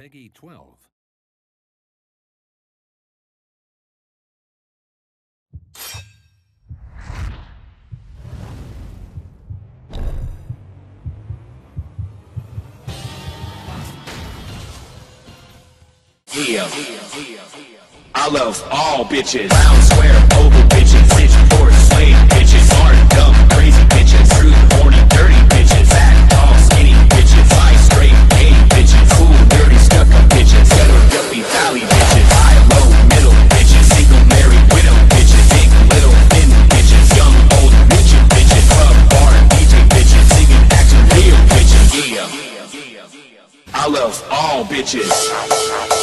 Peggy 12. Yeah, I love all bitches. Round square over. I love all bitches.